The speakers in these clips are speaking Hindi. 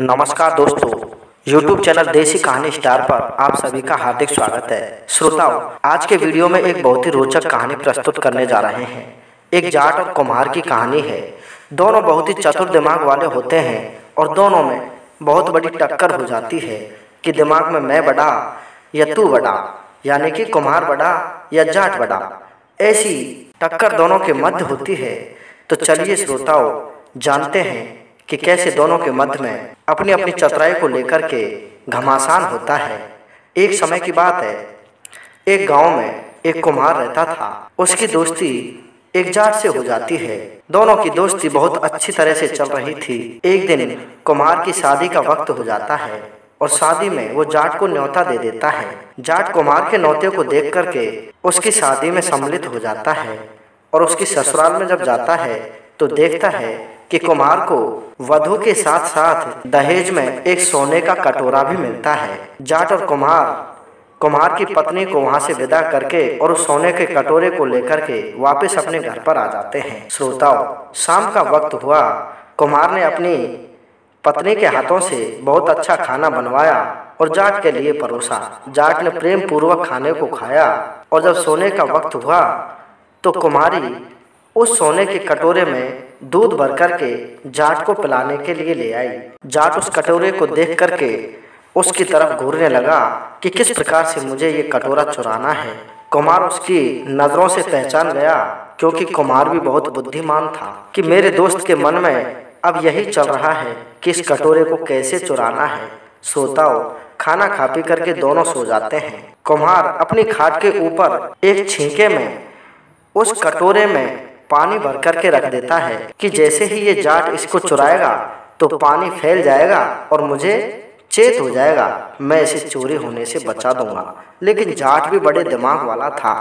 नमस्कार दोस्तों, YouTube चैनल देसी कहानी स्टार पर आप सभी का हार्दिक स्वागत है। श्रोताओं, आज के वीडियो में एक बहुत ही रोचक कहानी प्रस्तुत करने जा रहे हैं। एक जाट और कुम्हार की कहानी है। दोनों बहुत ही चतुर दिमाग वाले होते हैं और दोनों में बहुत बड़ी टक्कर हो जाती है कि दिमाग में मैं बड़ा या तू बड़ा, यानी कि कुम्हार बड़ा या जाट बड़ा। ऐसी टक्कर दोनों के मध्य होती है। तो चलिए श्रोताओं, जानते हैं कि कैसे दोनों के मध्य में अपनी अपनी चतुराई को लेकर के घमासान होता है। एक समय की बात है, एक गाँव में एक कुम्हार रहता था। उसकी दोस्ती एक जाट से हो जाती है। दोनों की दोस्ती बहुत अच्छी तरह से चल रही थी। एक दिन कुम्हार की शादी का वक्त हो जाता है और शादी में वो जाट को न्योता दे देता है। जाट कुमार के न्योते को देख करके उसकी शादी में सम्मिलित हो जाता है और उसकी ससुराल में जब जाता है तो देखता है कि कुमार को वधु के साथ साथ दहेज में एक सोने का कटोरा भी मिलता है। जाट और कुमार कुमार की पत्नी को वहाँ से विदा करके और उस सोने के कटोरे को लेकर के वापस अपने घर पर आ जाते हैं। श्रोताओं, शाम का वक्त हुआ। कुमार ने अपनी पत्नी के हाथों से बहुत अच्छा खाना बनवाया और जाट के लिए परोसा। जाट ने प्रेम पूर्वक खाने को खाया और जब सोने का वक्त हुआ तो कुमारी उस सोने के कटोरे में दूध भर करके जाट को पिलाने के लिए ले आई। जाट उस कटोरे को देख करके उसकी तरफ़ घूरने लगा कि किस प्रकार से मुझे ये कटोरा चुराना है। कुमार उसकी नज़रों से पहचान गया, क्योंकि कुमार भी बहुत बुद्धिमान था, कि मेरे दोस्त के मन में अब यही चल रहा है कि इस कटोरे को कैसे चुराना है। सोताओ खाना खा पी करके दोनों सो जाते हैं। कुम्हार अपनी खाट के ऊपर एक छींके में, उस कटोरे में पानी भर करके रख देता है कि जैसे ही ये जाट इसको चुराएगा तो पानी फैल जाएगा और मुझे चेत हो जाएगा। मैं इसे चोरी होने से बचा दूँगा। लेकिन जाट भी बड़े दिमाग वाला था।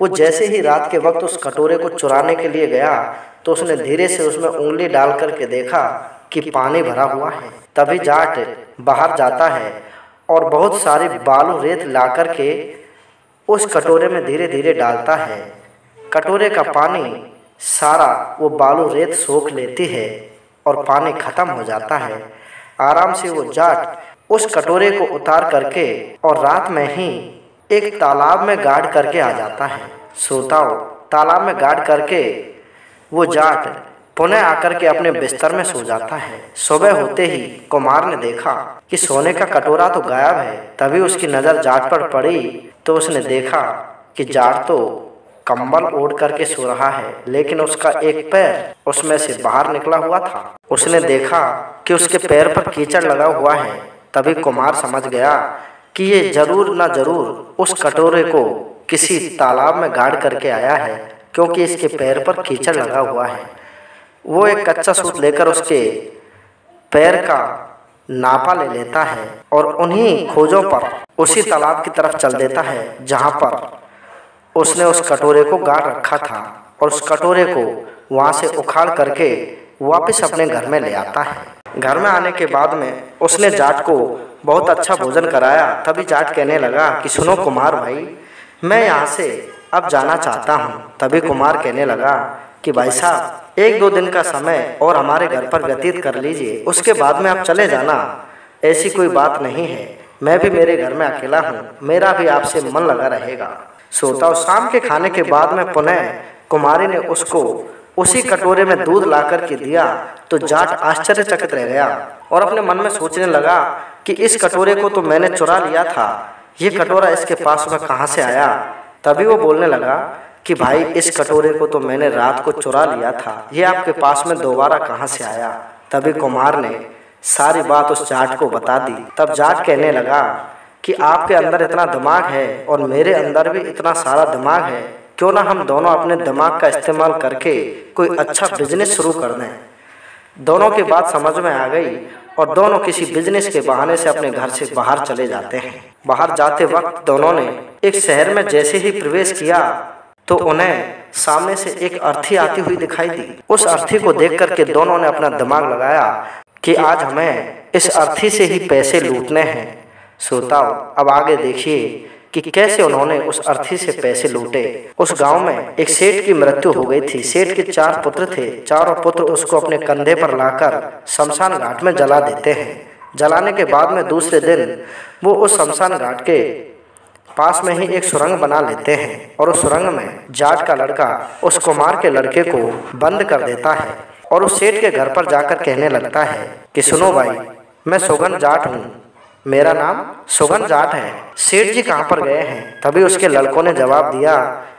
वो जैसे ही रात के वक्त उस कटोरे को चुराने के लिए गया तो उसने धीरे से उसमें उंगली डाल करके देखा कि पानी भरा हुआ है। तभी जाट बाहर जाता है और बहुत सारे बालू रेत ला करके उस कटोरे में धीरे धीरे डालता है। कटोरे का पानी सारा वो बालू रेत सोख लेती है और पानी खत्म हो जाता है। आराम से वो जाट उस कटोरे को उतार करके और रात में ही एक तालाब में गाड़ करके आ जाता है। सोताओ तालाब में गाड़ करके वो जाट पुनः आकर के अपने बिस्तर में सो जाता है। सुबह होते ही कुमार ने देखा कि सोने का कटोरा तो गायब है, तभी उसकी नज़र जाट पर पड़ी तो उसने देखा कि जाट तो कंबल ओढ़ करके सो रहा है, लेकिन उसका एक पैर उसमें से बाहर निकला हुआ था। उसने देखा कि उसके पैर पर कीचड़ लगा हुआ है। तभी कुमार समझ गया कि ये ज़रूर ना ज़रूर उस कटोरे को किसी तालाब में गाड़ करके आया है, क्योंकि इसके पैर पर कीचड़ लगा हुआ है। वो एक कच्चा सूत लेकर उसके पैर का नापा ले लेता है और उन्हीं खोजों पर उसी तालाब की तरफ़ चल देता है, जहाँ पर उसने उस कटोरे को गाड़ रखा था और उस कटोरे को वहाँ से उखाड़ करके वापस अपने घर में ले आता है। घर में आने के बाद में उसने जाट को बहुत अच्छा भोजन कराया। तभी जाट कहने लगा कि सुनो कुमार भाई, मैं यहाँ से अब जाना चाहता हूँ। तभी कुमार कहने लगा कि भाई साहब, एक दो दिन का समय और हमारे घर पर व्यतीत कर लीजिए, उसके बाद में आप चले जाना। ऐसी कोई बात नहीं है। मैं भी मेरे घर में अकेला हूँ। मेरा भी आपसे मन लगा रहेगा। सोता और शाम के खाने के बाद में पुनः कुमारी ने उसको उसी कटोरे में दूध ला कर के दिया तो जाट आश्चर्यचकित रह गया और अपने मन में सोचने लगा कि इस कटोरे को तो मैंने चुरा लिया था, ये कटोरा इसके पास में कहाँ से आया? तभी वो बोलने लगा कि भाई, इस कटोरे को तो मैंने रात को चुरा लिया था, ये आपके पास में दोबारा कहाँ से आया? तभी कुमार ने सारी बात उस जाट को बता दी। तब जाट कहने लगा कि आपके अंदर इतना दिमाग है और मेरे अंदर भी इतना सारा दिमाग है, क्यों ना हम दोनों अपने दिमाग का इस्तेमाल करके कोई अच्छा बिज़नेस शुरू कर दें? दोनों की बात समझ में आ गई और दोनों किसी बिज़नेस के बहाने से अपने घर से बाहर चले जाते हैं। बाहर जाते वक्त दोनों ने एक शहर में जैसे ही प्रवेश किया तो उन्हें सामने से एक अर्थी आती हुई दिखाई दी। उस अर्थी को देख करके दोनों ने अपना दिमाग लगाया कि आज हमें इस अर्थी से ही पैसे लूटने हैं। श्रोताओ अब आगे देखिए कि कैसे उन्होंने उस अर्थी से पैसे लूटे। उस गाँव में एक सेठ की मृत्यु हो गई थी। सेठ के चार पुत्र थे। चारों पुत्र उसको अपने कंधे पर लाकर शमशान घाट में जला देते हैं। जलाने के बाद में दूसरे दिन वो उस शमशान घाट के पास में ही एक सुरंग बना लेते हैं और उस सुरंग में जाट का लड़का उस कुमार के लड़के को बंद कर देता है और उस सेठ के घर पर जाकर कहने लगता है कि सुनो भाई, मैं सोगन जाट हूँ। मेरा नाम सुगन जाट है। सेठ जी कहाँ पर गए हैं? तभी उसके लड़कों ने जवाब दिया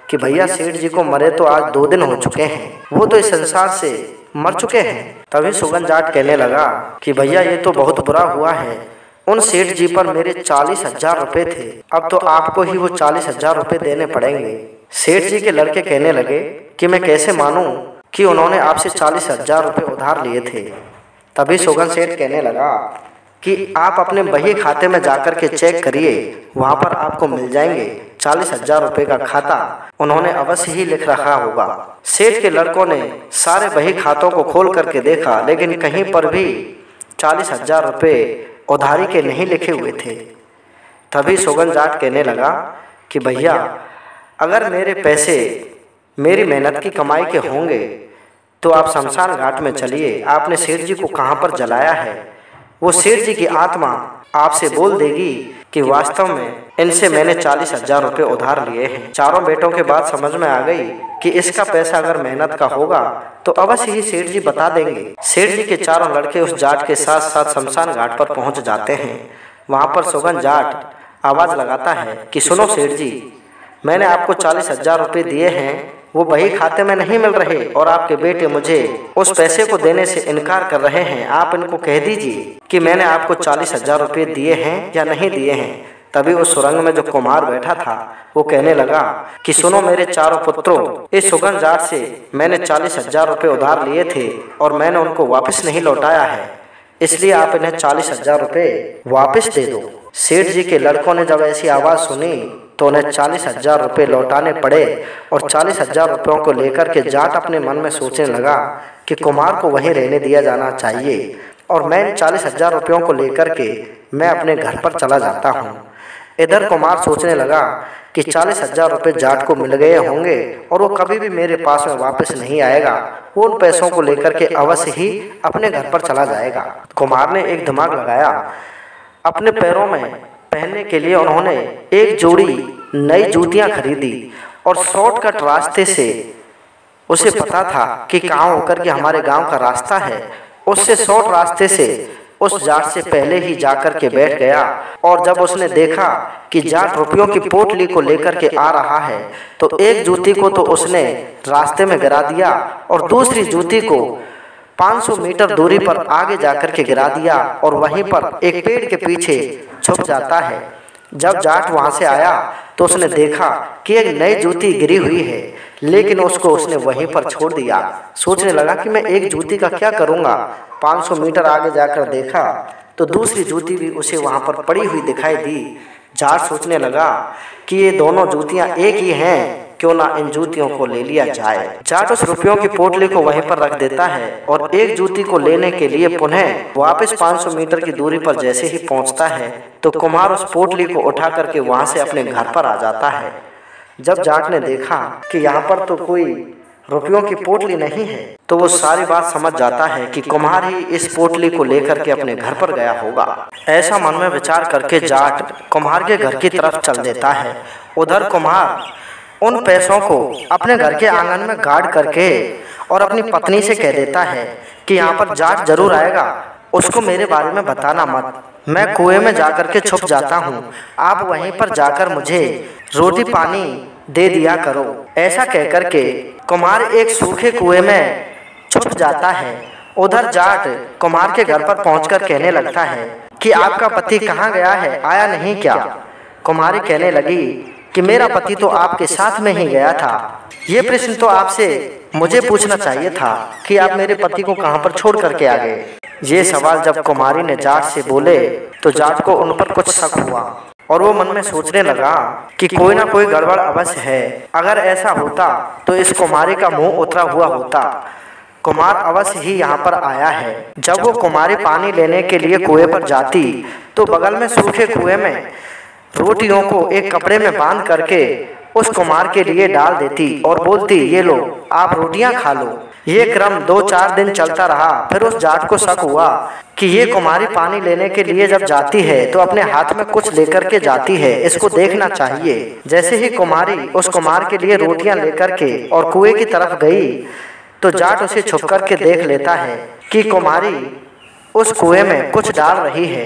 कि भैया, सेठ जी को मरे तो आज दो दिन हो चुके हैं। वो तो इस संसार से मर चुके हैं। तभी सुगन जाट कहने लगा कि भैया, ये तो बहुत बुरा हुआ है। उन सेठ जी पर मेरे चालीस हज़ार रुपये थे। अब तो आपको ही वो चालीस हज़ार रुपये देने पड़ेंगे। सेठ जी के लड़के कहने लगे कि मैं कैसे मानूं कि उन्होंने आपसे चालीस हज़ार रुपये उधार लिए थे। तभी सुगन सेठ कहने लगा कि आप अपने बही खाते में जाकर के चेक करिए, वहाँ पर आपको मिल जाएँगे चालीस हज़ार रुपये का खाता। उन्होंने अवश्य ही लिख रखा होगा। सेठ के लड़कों ने सारे बही खातों को खोल करके देखा, लेकिन कहीं पर भी चालीस हज़ार रुपये उधारी के नहीं लिखे हुए थे। तभी सोगन जाट कहने लगा कि, भैया, अगर मेरे पैसे मेरी मेहनत की कमाई के होंगे तो आप शमशान घाट में चलिए। आपने सेठ जी को कहाँ पर जलाया है? वो सेठ जी की आत्मा आपसे बोल देगी कि वास्तव में इनसे मैंने चालीस हज़ार रुपये उधार लिए हैं। चारों बेटों के बाद समझ में आ गई कि इसका पैसा अगर मेहनत का होगा तो अवश्य ही सेठ जी बता देंगे। सेठ जी के चारों लड़के उस जाट के साथ साथ शमशान घाट पर पहुँच जाते हैं। वहाँ पर सुगन जाट आवाज़ लगाता है कि सुनो सेठ जी, मैंने आपको चालीस हज़ार रुपये दिए हैं वो बही खाते में नहीं मिल रहे और आपके बेटे मुझे उस पैसे को देने से इनकार कर रहे हैं। आप इनको कह दीजिए कि मैंने आपको चालीस हज़ार रुपये दिए हैं या नहीं दिए हैं। तभी उस सुरंग में जो कुमार बैठा था, वो कहने लगा कि सुनो मेरे चारों पुत्रों, इस सुगन जाट से मैंने चालीस हज़ार रुपये उधार लिए थे और मैंने उनको वापस नहीं लौटाया है। इसलिए आप इन्हें चालीस हज़ार रुपये वापस दे दो। सेठ जी के लड़कों ने जब ऐसी आवाज़ सुनी तो उन्हें चालीस हज़ार रुपये लौटाने पड़े और चालीस हज़ार रुपयों को लेकर के जाट अपने मन में सोचने लगा कि कुमार को वहीं रहने दिया जाना चाहिए और मैं इन चालीस हज़ार रुपयों को लेकर के मैं अपने घर पर चला जाता हूँ। इधर कुमार सोचने लगा कि चालीस हज़ार रुपये जाट को मिल गए होंगे और वो कभी भी मेरे पास में वापस नहीं आएगा। वो उन पैसों को लेकर के अवश्य ही अपने घर पर चला जाएगा। कुमार ने एक दिमाग लगाया। अपने पैरों में पहनने के लिए उन्होंने एक जोड़ी नई जूतियाँ खरीदी और शॉर्टकट रास्ते से उसे पता था कि कहाँ होकर के हमारे गाँव का रास्ता है। उससे शॉर्ट रास्ते से उस जाट से पहले ही जाकर के बैठ गया और जब उसने देखा कि जाट रुपयों की पोटली को लेकर के आ रहा है तो एक जूती को तो उसने रास्ते में गिरा दिया और दूसरी जूती को 500 मीटर दूरी पर आगे जाकर के गिरा दिया और वहीं पर एक पेड़ के पीछे छुप जाता है। जब जाट वहाँ से आया तो उसने देखा कि एक नई जूती गिरी हुई है, लेकिन उसको उसने वहीं पर छोड़ दिया। सोचने लगा कि मैं एक जूती का क्या करूँगा। 500 मीटर आगे जाकर देखा तो दूसरी जूती भी उसे वहाँ पर पड़ी हुई दिखाई दी। जाट सोचने लगा कि ये दोनों जूतियाँ एक ही हैं। क्यों ना इन जूतियों को ले लिया जाए? जाट उस रुपयों की पोटली को वहीं पर रख देता है और एक जूती को लेने के लिए पुनः वापस 500 मीटर की दूरी पर जैसे ही पहुँचता है तो कुमार उस पोटली को उठा करके वहाँ से अपने घर पर आ जाता है। जब जाट ने देखा कि यहाँ पर तो कोई रुपयों की पोटली नहीं है तो वो सारी बात समझ जाता है कि कुम्हार ही इस पोटली को लेकर के अपने घर पर गया होगा। ऐसा मन में विचार करके जाट कुम्हार के घर की तरफ़ चल देता है। उधर कुम्हार उन पैसों को अपने घर के आँगन में गाड़ करके और अपनी पत्नी से कह देता है कि यहाँ पर जाट ज़रूर आएगा। उसको मेरे बारे में बताना मत। मैं कुएँ में जाकर के छुप जाता हूँ। आप वहीं पर जाकर मुझे रोटी पानी दे दिया करो। ऐसा कहकर के कुमार एक सूखे कुएँ में छुप जाता है। उधर जाट कुमार के घर पर पहुंचकर कहने लगता है कि आपका पति कहाँ गया है? आया नहीं क्या? कुमारी कहने लगी कि मेरा पति तो आपके साथ में ही गया था। ये प्रश्न तो आपसे मुझे पूछना चाहिए था कि आप मेरे पति को कहाँ पर छोड़ करके आ गए। ये सवाल जब कुमारी ने जाट से बोले तो जाट को उन पर कुछ शक हुआ और वो मन में सोचने लगा कि कोई ना कोई गड़बड़ अवश्य है। अगर ऐसा होता तो इस कुमारी का मुँह उतरा हुआ होता। कुमार अवश्य ही यहाँ पर आया है। जब वो कुमारी पानी लेने के लिए कुएँ पर जाती तो बगल में सूखे कुएँ में रोटियों को एक कपड़े में बाँध करके उस कुमार के लिए डाल देती और बोलती, ये लो, आप रोटियाँ खा लो। ये क्रम दो चार दिन चलता रहा। फिर उस जाट को शक हुआ कि ये कुमारी पानी लेने के लिए जब जाती है तो अपने हाथ में कुछ लेकर के जाती है। इसको देखना चाहिए। जैसे ही कुमारी उस कुमार के लिए रोटियाँ लेकर के और कुएँ की तरफ़ गई तो जाट उसे छुप करके देख लेता है कि कुमारी उस कुएँ में कुछ डाल रही है।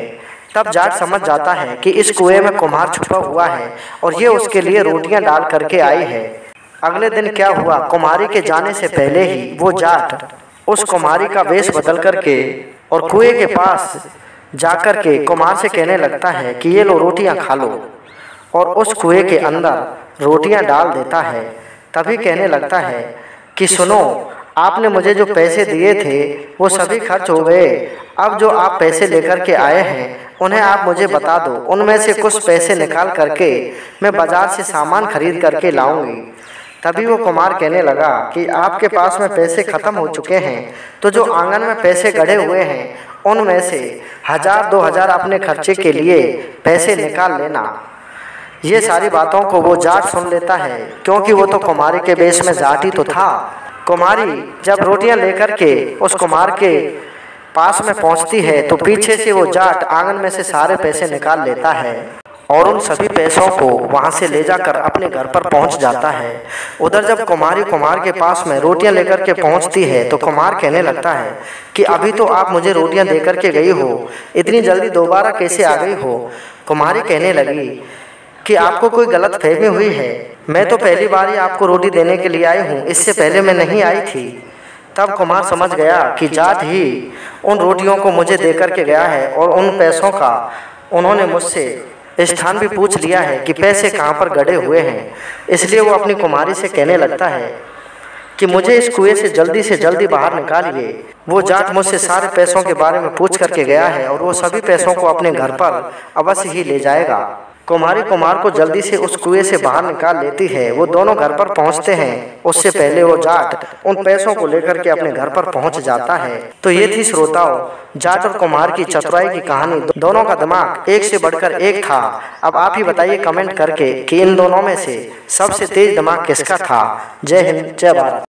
तब जाट समझ जाता है कि इस कुएँ में कुम्हार छुपा हुआ है और ये उसके लिए रोटियाँ डाल करके आई है। अगले दिन क्या हुआ? कुमारी के जाने से पहले ही वो जाट उस कुमारी का वेश बदल करके और कुएँ के पास जाकर के कुमार से कहने लगता है कि ये लो रोटियाँ खा लो। और उस कुएँ के अंदर रोटियाँ डाल देता है। तभी कहने लगता है कि सुनो, आपने मुझे जो पैसे दिए थे, वो सभी खर्च हो गए। अब जो आप पैसे लेकर के आए हैं उन्हें आप मुझे बता दो। उनमें से कुछ पैसे निकाल करके मैं बाज़ार से सामान खरीद करके लाऊँगी। तभी वो कुमार कहने लगा कि आपके पास में पैसे ख़त्म हो चुके हैं। तो जो आँगन में पैसे गढ़े हुए हैं उनमें से हज़ार दो हज़ार अपने खर्चे के लिए पैसे निकाल लेना। ये सारी बातों को वो जाट सुन लेता है क्योंकि वो तो कुमारी के बेस में जाट ही तो था। कुमारी जब रोटियाँ लेकर के उस कुमार के पास में पहुँचती है तो पीछे से वो जाट आँगन में से सारे पैसे निकाल लेता है और उन सभी पैसों को वहाँ से ले जाकर अपने घर पर पहुँच जाता है। उधर जब कुमारी कुमार के पास में रोटियाँ लेकर के पहुँचती है तो कुमार कहने लगता है कि अभी तो आप मुझे रोटियाँ देकर के गई हो, इतनी जल्दी दोबारा कैसे आ गई हो? कुमारी कहने लगी कि आपको कोई गलत फहमी हुई है। मैं तो पहली बार ही आपको रोटी देने के लिए आई हूँ, इससे पहले मैं नहीं आई थी। तब कुमार समझ गया कि जात ही उन रोटियों को मुझे दे करके गया है और उन पैसों का उन्होंने मुझसे स्थान भी पूछ लिया है कि पैसे कहाँ पर गड़े हुए हैं। इसलिए वो अपनी कुमारी से कहने लगता है कि मुझे इस कुएँ से जल्दी से जल्दी बाहर निकालिए। वो जाट मुझसे सारे पैसों के बारे में पूछ करके गया है और वो सभी पैसों को अपने घर पर अवश्य ही ले जाएगा। कुमारी कुमार को जल्दी से उस कुएँ से बाहर निकाल लेती है। वो दोनों घर पर पहुँचते हैं। उससे पहले वो जाट उन पैसों को लेकर के अपने घर पर पहुँच जाता है। तो ये थी श्रोताओं जाट और कुमार की चतुराई की कहानी। दोनों का दिमाग एक से बढ़कर एक था। अब आप ही बताइए कमेंट करके कि इन दोनों में से सबसे तेज दिमाग किसका था? जय हिंद जय भारत।